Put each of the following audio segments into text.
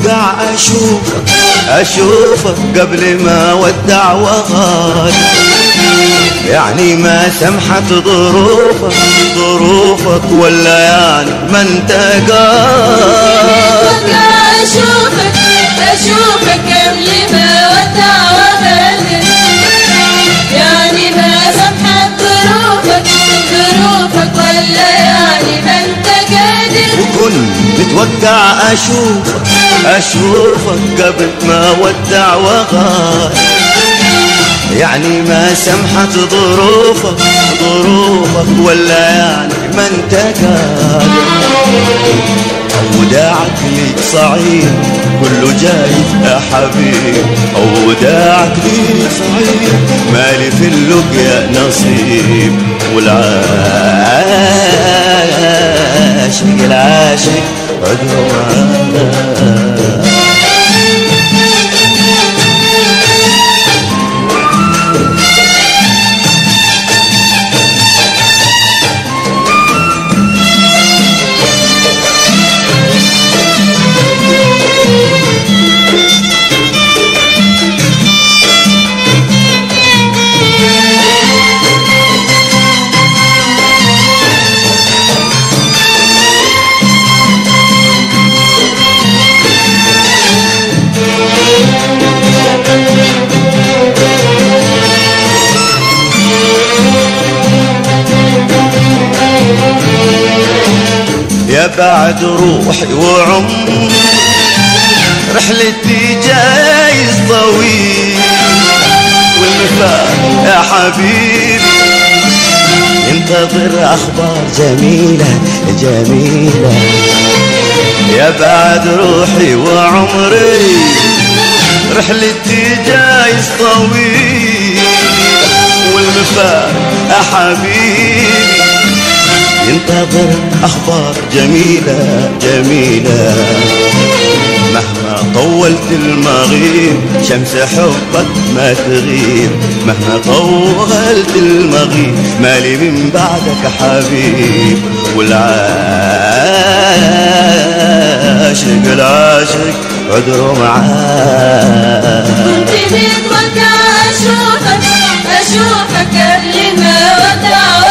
متوقع اشوفك اشوفك قبل ما ودع وغاد يعني ما سمحت ظروفك ظروفك ولا يعني ما انت قاد أشوفك أشوفك قبل وكنت متوقع اشوفك اشوفك قبل ما ودع وغاد يعني ما سمحت ظروفك ظروفك ولا يعني ما انت قادر وداعك لي صعيد كله جايز يا حبيب. وداعك لي صعيد مالي في اللقيا نصيب. والعاشق العاشق عذره معاه بعد روحي وعمري. رحلتي جايز طويل. والمفاق يا حبيبي. انتظر أخبار جميلة جميلة. يا بعد روحي وعمري. رحلتي جايز طويل. والمفاق يا حبيبي. ينتظر أخبار جميلة جميلة. مهما طولت المغيب شمس حبك ما تغيب. مهما طولت المغيب مالي من بعدك حبيب. والعاشق العاشق عذره معاه كنت متوقع أشوفك أشوفك قبل ما ودع وغادر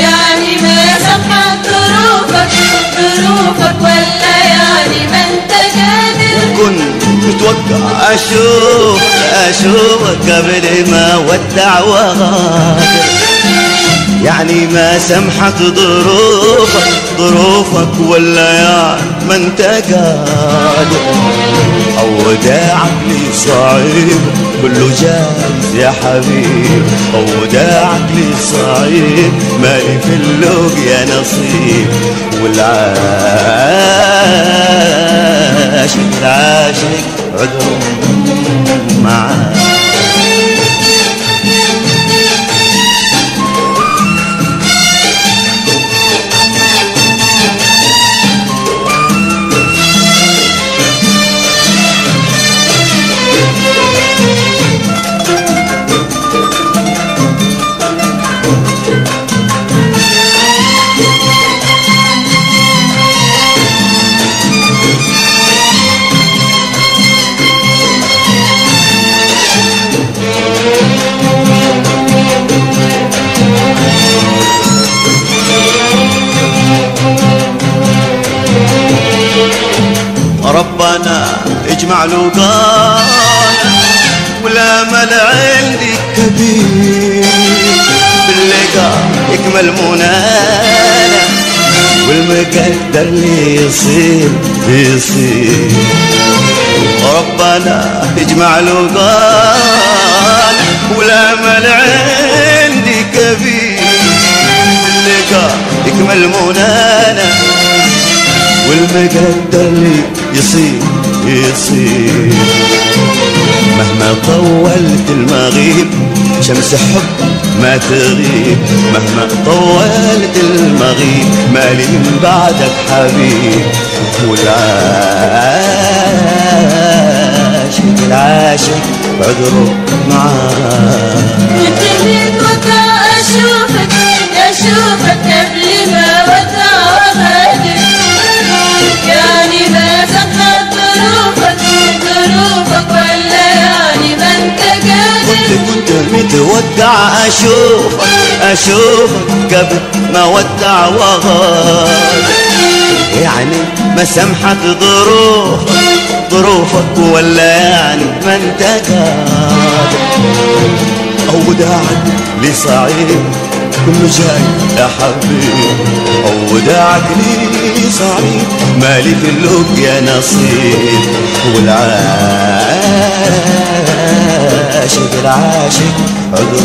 يعني ما ظروفك ظروفك ولا يعني ما انت كنت متوقع أشوف أشوفك قبل ما ودع وغادر يعني ما سمحت ظروفك ظروفك ولا يعني ما انت قادر أو وداعك لي صعيب كله جايز يا حبيب. أو وداعك لي صعيب مالي في اللوق يا نصيب. والعاشق العاشق عذر معاه ولا مل عندي كبير. باللقاء يكمل منانا والمقدر اللي يصير بيصير. ربنا اجمع لقانا ولا مل عندي كبير. باللقاء يكمل منانا والمقدر اللي يصير يصير مهما طولت المغيب شمس حب ما تغيب. مهما طولت المغيب مالي من بعدك حبيب. والعاشق العاشق عذره معاه متودع اشوفك اشوفك قبل ما ودع وغار يعني ما سمحت ظروفك ظروفك ولا يعني ما انت قادر اودعك لصعيد كله جاي يا حبيبي اودعك لي صعيد مالي في اللوك يا نصيب. والعاشق العاشق عذر